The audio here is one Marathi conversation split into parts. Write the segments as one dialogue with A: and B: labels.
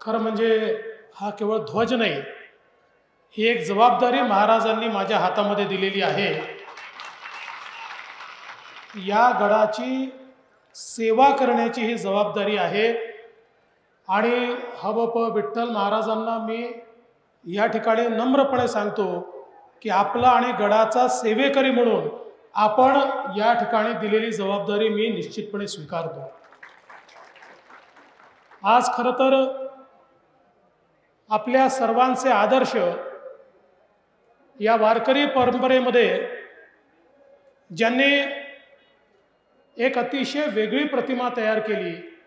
A: खरं म्हणजे हा केवळ ध्वज नाही ही एक जबाबदारी महाराजांनी माझ्या हातामध्ये दिलेली आहे. या गडाची सेवा करण्याची ही जबाबदारी आहे आणि हबप विठ्ठल महाराजांना मी या ठिकाणी नम्रपणे सांगतो की आपला आणि गडाचा सेवेकरी म्हणून आपण या ठिकाणी दिलेली जबाबदारी मी निश्चितपणे स्वीकारतो. आज खरं तर आपल्या सर्वांचे आदर्श या वारकरी परंपरेमध्ये ज्यांनी एक अतिशय वेगळी प्रतिमा तयार केली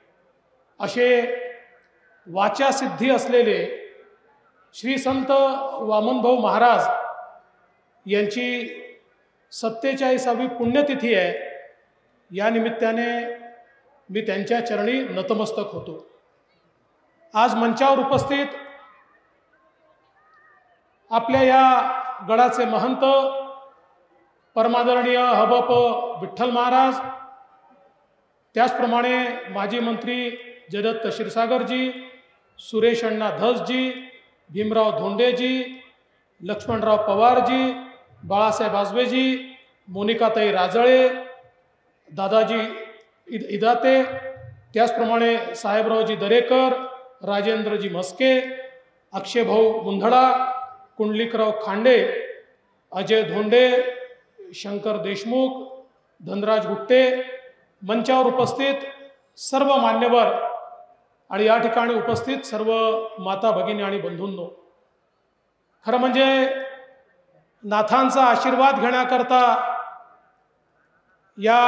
A: असे वाचासिद्धी असलेले श्री संत वामनभाऊ महाराज यांची सत्तेचाळीसावी पुण्यतिथी आहे. या निमित्ताने मी त्यांच्या चरणी नतमस्तक होतो. आज मंचावर उपस्थित आपल्या या गडाचे महंत परमादरणीय हबप विठ्ठल महाराज त्याचप्रमाणे माजी मंत्री जयदत्त क्षीरसागरजी सुरेश अण्णा धसजी भीमराव धोंडेजी लक्ष्मणराव पवारजी बाळासाहेब आजबेजी मोनिकाताई राजळे दादाजी इद इदाते त्याचप्रमाणे साहेबरावजी दरेकर राजेंद्रजी म्हस्के अक्षयभाऊ मुंधडा कुंडलिकराव खांडे अजय धोंडे शंकर देशमुख धनराज गुट्टे मंचावर उपस्थित सर्व मान्यवर आणि या ठिकाणी उपस्थित सर्व माता भगिनी आणि बंधूंनो. खरं म्हणजे नाथांचा आशीर्वाद घेण्याकरता या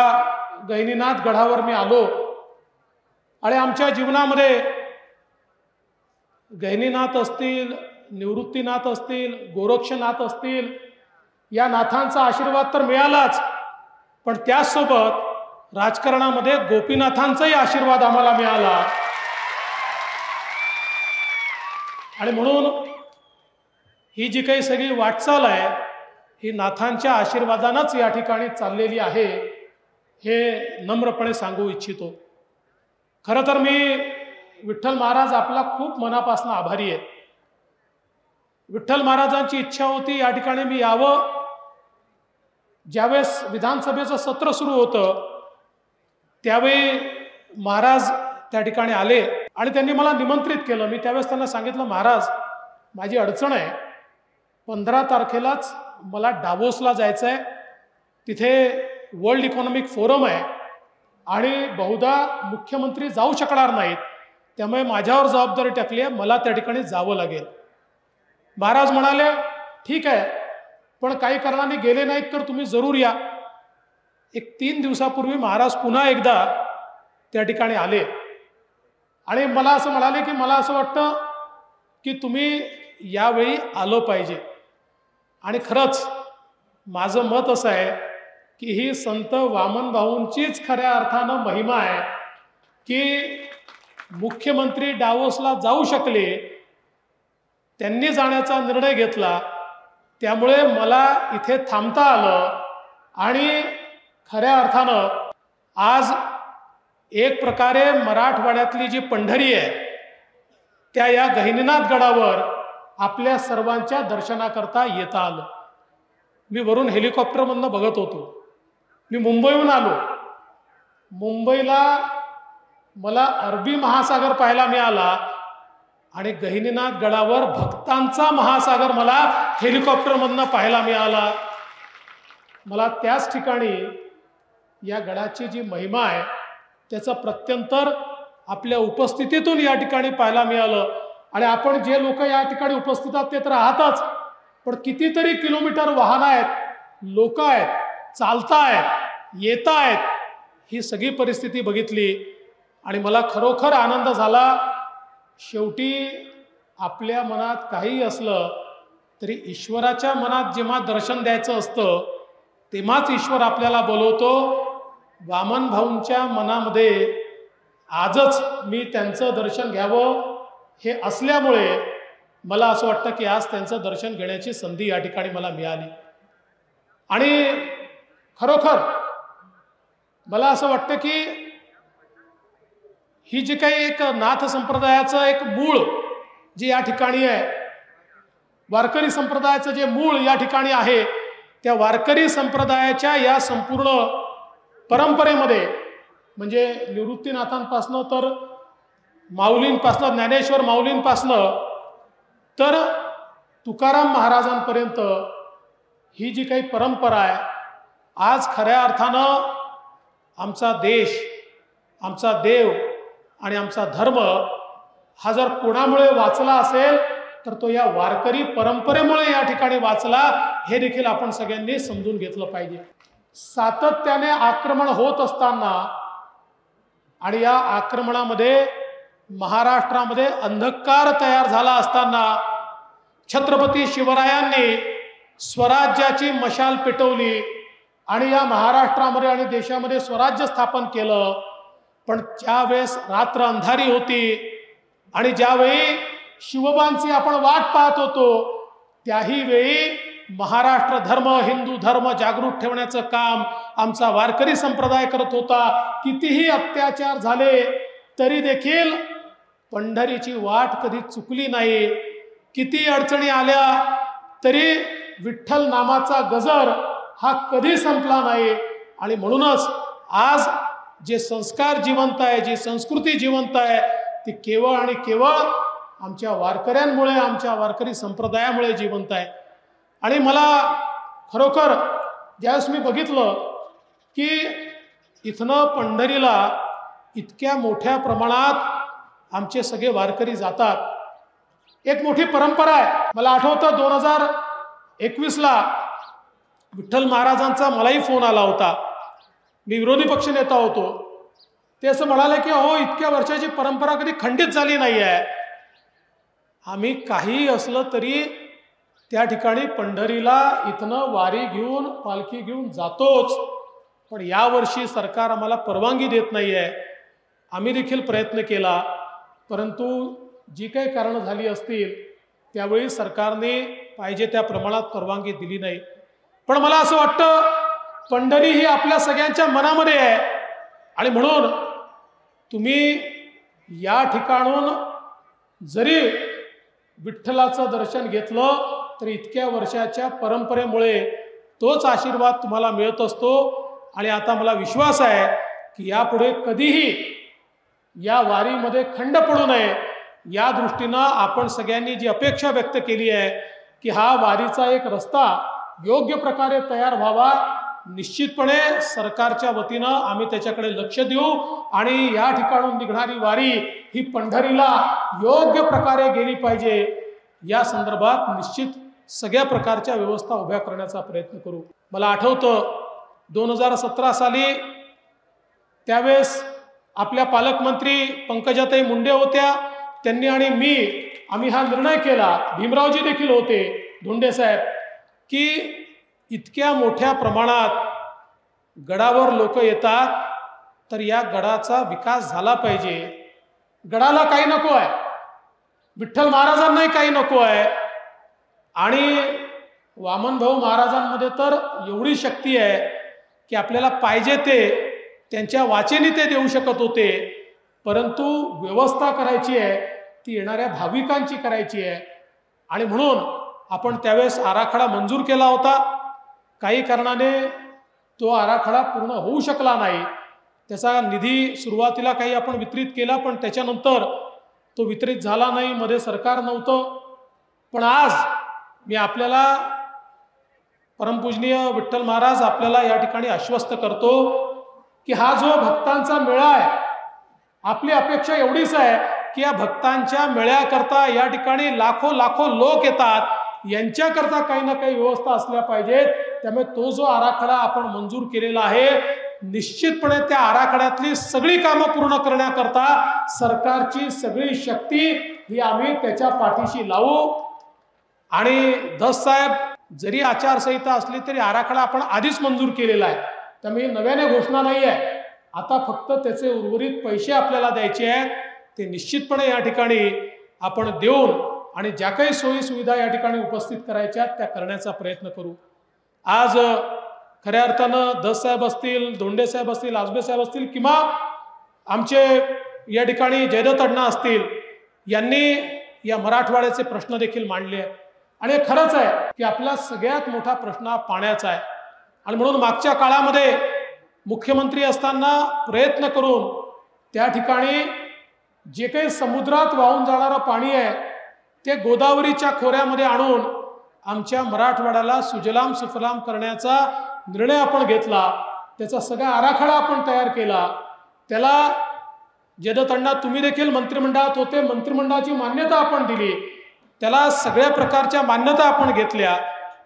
A: गहिनीनाथ गडावर मी आलो आणि आमच्या जीवनामध्ये गहिनीनाथ असतील निवृत्तीनाथ असतील गोरक्षनाथ असतील या नाथांचा आशीर्वाद तर मिळालाच. पण त्याचसोबत राजकारणामध्ये गोपीनाथांचाही आशीर्वाद आम्हाला मिळाला. आणि म्हणून ही जी काही सगळी वाटचाल आहे ही नाथांच्या आशीर्वादानंच या ठिकाणी चाललेली आहे हे नम्रपणे सांगू इच्छितो. खरं तर मी विठ्ठल महाराज आपला खूप मनापासून आभारी आहे. विठ्ठल महाराजांची इच्छा होती या ठिकाणी मी यावं. ज्यावेळेस विधानसभेचं सत्र सुरू होतं त्यावेळी महाराज त्या ठिकाणी आले आणि त्यांनी मला निमंत्रित केलं. मी त्यावेळेस त्यांना सांगितलं महाराज माझी अडचण आहे. पंधरा तारखेलाच मला डावोसला जायचं आहे तिथे वर्ल्ड इकॉनॉमिक फोरम आहे आणि बहुधा मुख्यमंत्री जाऊ शकणार नाहीत. त्यामुळे माझ्यावर जबाबदारी टाकली आहे. मला त्या ठिकाणी जावं लागेल. महाराज म्हणाले ठीक आहे पण काही कारणाने गेले नाहीत तर तुम्ही जरूर या. एक तीन दिवसापूर्वी महाराज पुन्हा एकदा त्या ठिकाणी आले. आणि मला असं म्हणाले की मला असं वाटतं की तुम्ही यावेळी आलो पाहिजे. आणि खरंच माझं मत असं आहे की ही संत वामन भाऊंचीच खऱ्या अर्थानं महिमा आहे की मुख्यमंत्री डावोसला जाऊ शकले त्यांनी जाण्याचा निर्णय घेतला. त्यामुळे मला इथे थांबता आलं आणि खऱ्या अर्थानं आज एक प्रकारे मराठवाड्यातली जी पंढरी आहे त्या या गहिनीनाथ गडावर आपल्या सर्वांच्या दर्शनाकरता येता आलं. मी वरून हेलिकॉप्टरमधनं बघत होतो. मी मुंबईहून आलो. मुंबईला मला अरबी महासागर पाहायला मिळाला. आणि गहिनीनाथ गडावर भक्तांचा महासागर मला हेलिकॉप्टरमधनं पाहायला मिळाला. मला त्याच ठिकाणी या गडाची जी महिमा आहे त्याचं प्रत्यंतर आपल्या उपस्थितीतून या ठिकाणी पाहायला मिळालं. आणि आपण जे लोक या ठिकाणी उपस्थित आहात ते तर आहातच. पण कितीतरी किलोमीटर वाहन आहेत लोक आहेत चालतायत येत आहेत ही सगळी परिस्थिती बघितली. आणि मला खरोखर आनंद झाला शेवटी आपल्या मनात काही असलं तरी ईश्वराच्या मनात जेव्हा दर्शन द्यायचं असतं तेव्हाच ईश्वर आपल्याला बोलवतो. वामन भाऊंच्या मनामध्ये आजच मी त्यांचं दर्शन घ्यावं हे असल्यामुळे मला असं वाटतं की आज त्यांचं दर्शन घेण्याची संधी या ठिकाणी मला मिळाली. आणि खरोखर मला असं वाटतं की ही जी काही एक नाथ संप्रदायाचं एक मूळ जे या ठिकाणी आहे वारकरी संप्रदायाचं जे मूळ या ठिकाणी आहे त्या वारकरी संप्रदायाच्या या संपूर्ण परंपरेमध्ये म्हणजे निवृत्तीनाथांपासनं तर माऊलींपासनं ज्ञानेश्वर माऊलींपासनं तर तुकाराम महाराजांपर्यंत ही जी काही परंपरा आहे आज खऱ्या अर्थानं आमचा देश आमचा देव आणि आमचा धर्म हा जर कोणामुळे वाचला असेल तर तो या वारकरी परंपरेमुळे या ठिकाणी वाचला हे देखील आपण सगळ्यांनी समजून घेतलं पाहिजे. सातत्याने आक्रमण होत असताना आणि या आक्रमणामध्ये महाराष्ट्रामध्ये अंधकार तयार झाला असताना छत्रपती शिवरायांनी स्वराज्याची मशाल पेटवली आणि या महाराष्ट्रामध्ये आणि देशामध्ये स्वराज्य स्थापन केलं. पण ज्यावेळेस रात्र अंधारी होती आणि ज्यावेळी शिवबांची आपण वाट पाहत होतो त्याही वेळी महाराष्ट्र धर्म हिंदू धर्म जागृत ठेवण्याचं काम आमचा वारकरी संप्रदाय करत होता. कितीही अत्याचार झाले तरी देखील पंढरीची वाट कधी चुकली नाही. किती अडचणी आल्या तरी विठ्ठल नामाचा गजर हा कधी संपला नाही. आणि म्हणूनच आज जे संस्कार जिवंत आहे जी संस्कृती जिवंत आहे ती केवळ आणि केवळ आमच्या वारकऱ्यांमुळे आमच्या वारकरी संप्रदायामुळे जिवंत आहे. आणि मला खरोखर ज्यावेळेस मी बघितलं की इथनं पंढरीला इतक्या मोठ्या प्रमाणात आमचे सगळे वारकरी जातात. एक मोठी परंपरा आहे. मला आठवतं दोन हजार एकवीसला विठ्ठल महाराजांचा मलाही फोन आला होता. मी विरोधी पक्ष नेता होतो. ते असं म्हणाले की अहो इतक्या वर्षाची परंपरा कधी खंडित झाली नाही आहे आम्ही काही असलं तरी त्या ठिकाणी पंढरीला इथनं वारी घेऊन पालखी घेऊन जातोच. पण यावर्षी सरकार आम्हाला परवानगी देत नाही आहे आम्ही देखील प्रयत्न केला. परंतु जी काही कारणं झाली असतील त्यावेळी सरकारने पाहिजे त्या प्रमाणात परवानगी दिली नाही. पण मला असं वाटतं पंढरी ही आपल्या सगळ्यांच्या मनामध्ये आहे. आणि म्हणून तुम्ही या ठिकाणून जरी विठ्ठलाचं दर्शन घेतलं तर इतक्या वर्षाच्या परंपरेमुळे तोच आशीर्वाद तुम्हाला मिळत असतो. आणि आता मला विश्वास आहे की यापुढे कधीही या वारीमध्ये खंड पडू नये. या दृष्टीनं आपण सगळ्यांनी जी अपेक्षा व्यक्त केली आहे की हा वारीचा एक रस्ता योग्य प्रकारे तयार व्हावा. निश्चितपणे सरकारच्या वतीनं आम्ही त्याच्याकडे लक्ष देऊ आणि या ठिकाणून निघणारी वारी ही पंढरीला योग्य प्रकारे गेली पाहिजे. या संदर्भात निश्चित सगळ्या प्रकारच्या व्यवस्था उभ्या करण्याचा प्रयत्न करू. मला आठवतं दोन हजार सतरा साली त्यावेळेस आपल्या पालकमंत्री पंकजाताई मुंडे होत्या. त्यांनी आणि मी आम्ही हा निर्णय केला. भीमरावजी देखील होते धोंडे साहेब की इतक्या मोठ्या प्रमाणात गडावर लोक येतात तर या गडाचा विकास झाला पाहिजे. गडाला काही नको आहे. विठ्ठल महाराजांनाही काही नको आहे. आणि वामनभाऊ महाराजांमध्ये तर एवढी शक्ती आहे की आपल्याला पाहिजे ते त्यांच्या वाचेने ते देऊ शकत होते. परंतु व्यवस्था करायची आहे ती येणाऱ्या भाविकांची करायची आहे. आणि म्हणून आपण त्यावेळेस आराखडा मंजूर केला होता. काही कारणाने तो आराखडा पूर्ण होऊ शकला नाही. त्याचा निधी सुरुवातीला काही आपण वितरित केला पण त्याच्यानंतर तो वितरित झाला नाही मध्ये सरकार नव्हतं. पण आज मी आपल्याला परमपूजनीय विठ्ठल महाराज आपल्याला या ठिकाणी आश्वस्त करतो की हा जो भक्तांचा मेळा आहे आपली अपेक्षा एवढीच आहे की या भक्तांच्या मेळ्याकरता या ठिकाणी लाखो लाखो लोक येतात. यांच्याकरता काही ना काही व्यवस्था असल्या पाहिजेत. त्यामुळे तो जो आराखडा आपण मंजूर केलेला आहे निश्चितपणे त्या आराखड्यातली सगळी कामं पूर्ण करण्याकरता सरकारची सगळी शक्ती ही आम्ही त्याच्या पाठीशी लावू. आणि दस साहेब जरी आचारसंहिता असली तरी आराखडा आपण आधीच मंजूर केलेला आहे. त्यामुळे नव्याने घोषणा नाही आहे. आता फक्त त्याचे उर्वरित पैसे आपल्याला द्यायचे आहेत. ते निश्चितपणे या ठिकाणी आपण देऊन आणि ज्या काही सोयी सुविधा या ठिकाणी उपस्थित करायच्या त्या करण्याचा प्रयत्न करू. आज खऱ्या अर्थानं दस साहेब असतील धोंडे साहेब असतील आजबे साहेब असतील किंवा आमचे या ठिकाणी जयदत्त अण्णा असतील यांनी या मराठवाड्याचे प्रश्न देखील मांडले आहेत. आणि हे खरंच आहे की आपला सगळ्यात मोठा प्रश्न हा पाण्याचा आहे. आणि म्हणून मागच्या काळामध्ये मुख्यमंत्री असताना प्रयत्न करून त्या ठिकाणी जे काही समुद्रात वाहून जाणारं पाणी आहे ते गोदावरीच्या खोऱ्यामध्ये आणून आमच्या मराठवाड्याला सुजलाम सुफलाम करण्याचा निर्णय आपण घेतला त्याचा सगळा आराखडा आपण तयार केला. त्याला जयदत्त तुम्ही देखील मंत्रिमंडळात होते मंत्रिमंडळाची मान्यता आपण दिली. त्याला सगळ्या प्रकारच्या मान्यता आपण घेतल्या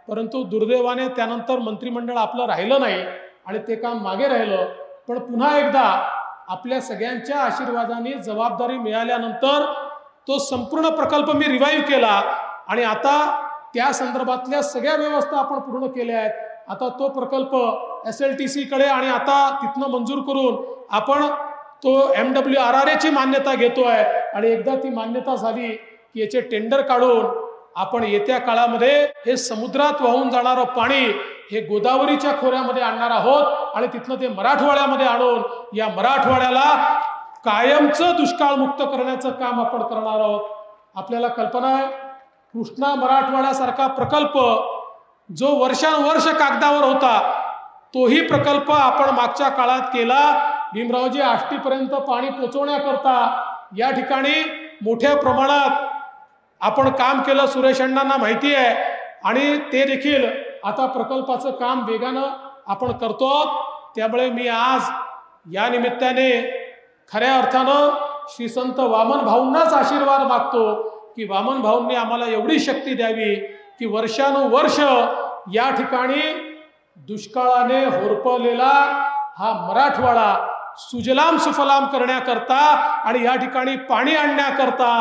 A: परंतु दुर्दैवाने त्यानंतर मंत्रिमंडळ आपलं राहिलं नाही आणि ते काम मागे राहिलं. पण पुन्हा एकदा आपल्या सगळ्यांच्या आशीर्वादाने जबाबदारी मिळाल्यानंतर तो संपूर्ण प्रकल्प मी रिवाईव्ह केला आणि आता त्या संदर्भातल्या सगळ्या व्यवस्था आपण पूर्ण केल्या आहेत. आता तो प्रकल्प एस एल टी सीकडे आणि आता तिथनं मंजूर करून आपण तो एम डब्ल्यू आर आर एची मान्यता घेतोय आणि एकदा ती मान्यता झाली की याचे टेंडर काढून आपण येत्या काळामध्ये हे समुद्रात वाहून जाणारं पाणी हे गोदावरीच्या खोऱ्यामध्ये आणणार आहोत आणि तिथनं ते मराठवाड्यामध्ये आणून या मराठवाड्याला कायमचं दुष्काळमुक्त करण्याचं काम आपण करणार आहोत. आपल्याला कल्पना आहे? कृष्णा मराठवाड्यासारखा प्रकल्प जो वर्षानुवर्ष कागदावर होता तोही प्रकल्प आपण मागच्या काळात केला. भीमरावजी आष्टीपर्यंत पाणी पोचवण्याकरता या ठिकाणी मोठ्या प्रमाणात आपण काम केलं सुरेश अण्णांना माहिती आहे. आणि ते देखील आता प्रकल्पाचं काम वेगानं आपण करतो. त्यामुळे मी आज या निमित्ताने खऱ्या अर्थानं श्री संत वामन भाऊंनाच आशीर्वाद मागतो. की वामन भाऊंनी आम्हाला एवढी शक्ती द्यावी की वर्षानुवर्ष या ठिकाणी दुष्काळाने होरपवलेला हा मराठवाडा सुजलाम सुफलाम करण्याकरता आणि या ठिकाणी पाणी आणण्याकरता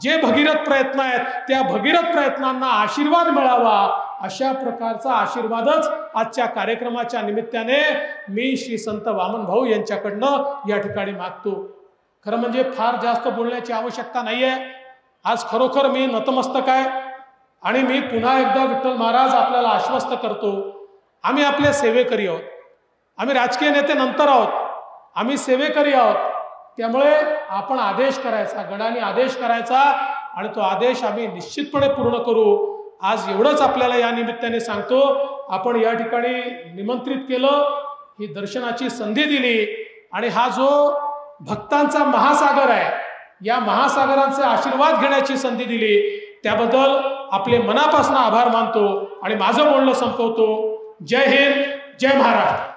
A: जे भगीरथ प्रयत्न आहेत त्या भगीरथ प्रयत्नांना आशीर्वाद मिळावा अशा प्रकारचा आशीर्वादच आजच्या कार्यक्रमाच्या निमित्ताने मी श्री संत वामन भाऊ यांच्याकडनं या ठिकाणी मागतो. खरं म्हणजे फार जास्त बोलण्याची आवश्यकता नाही आहे आज खरोखर मी नतमस्तक आहे आणि मी पुन्हा एकदा विठ्ठल महाराज आपल्याला आश्वस्त करतो. आम्ही आपले सेवेकरी आहोत. आम्ही राजकीय नेते नंतर आहोत. आम्ही सेवेकरी आहोत. त्यामुळे आपण आदेश करायचा गडाने आदेश करायचा आणि तो आदेश आम्ही निश्चितपणे पूर्ण करू. आज एवढंच आपल्याला या निमित्ताने सांगतो. आपण या ठिकाणी निमंत्रित केलं ही दर्शनाची संधी दिली आणि हा जो भक्तांचा महासागर आहे या महासागरांचे आशीर्वाद घेण्याची संधी दिली. त्याबद्दल आपले मनापासून आभार मानतो आणि माझं बोलणं संपवतो. जय हिंद जय महाराष्ट्र.